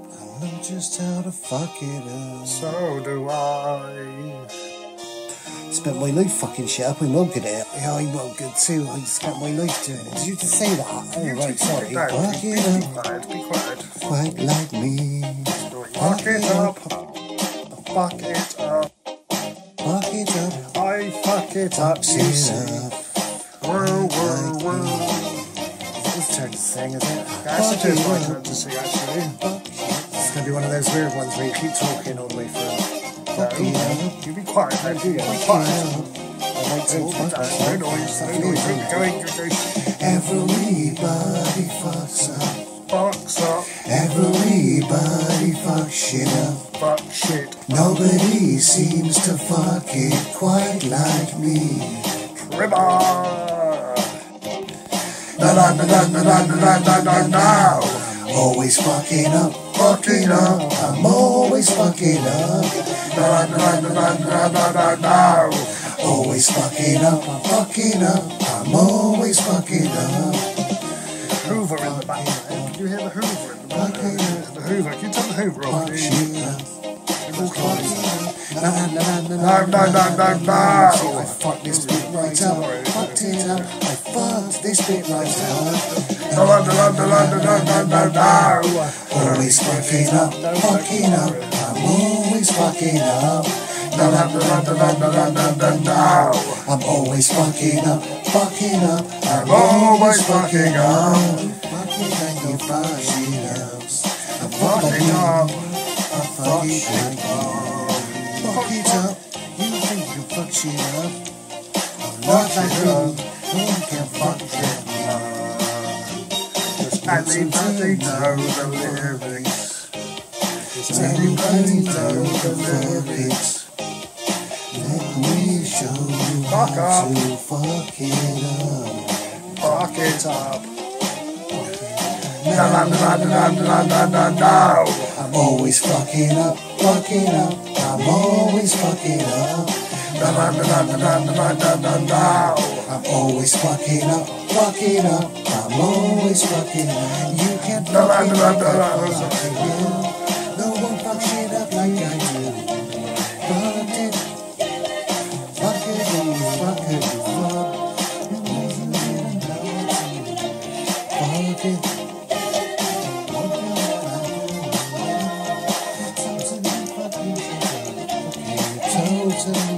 I know just how to fuck it up. So do I. Spent my life fucking shit up. I'm not good at it. Yeah, I'm not good too. I spent my life doing it. Did you just say that? Oh, You right, sorry. Fuck Be, it be up. quiet, be quiet. Quite like me. Fuck it up. Fuck it up. Fuck it up. I fuck it up, you see. World, world, world. This turn to sing, is it? I should do one up to see, actually. It's gonna be one of those weird ones where you keep talking all the way through. No, you, know, you be quiet, no, do you? Be quiet. Everybody fucks up. Fucks up. Everybody fucks shit up. Fuck shit. Nobody seems to fuck it quite like me. Tribble. Na na na na na na na na na na. Always fucking up, fucking up. I'm always fucking up. Na na na na na na na na. Always fucking up, fucking up. I'm always fucking up. Hoover in the background. You hear the Hoover in the background? The Hoover. Can you turn the Hoover off, Fuck shit up. Na na na na na no, I no. fucked this lights up, fucked it up, I fuck this bit like hell. Always fucking up, fucking up, I'm always fucking up. I'm always fucking up, fucking up, I'm always fucking up. Fucking up. you fucking up. I'm fucking up, I'm fucking up. Fuck it up, you think you fuck shit up. Once I do, I can fuck that love. Everybody knows the lyrics. Everybody knows the lyrics. Let me show you fuck how up. to fuck it up. Fuck it up. Na, na, na, I'm always fucking up, fucking up. I'm always fucking up. I'm always fucking up, fucking up. I'm always fucking up. You can't fuck it up like I do. No one fucks it up like I do. Fuck it, fuck it, fuck it, fuck it. Fuck it. Thank you.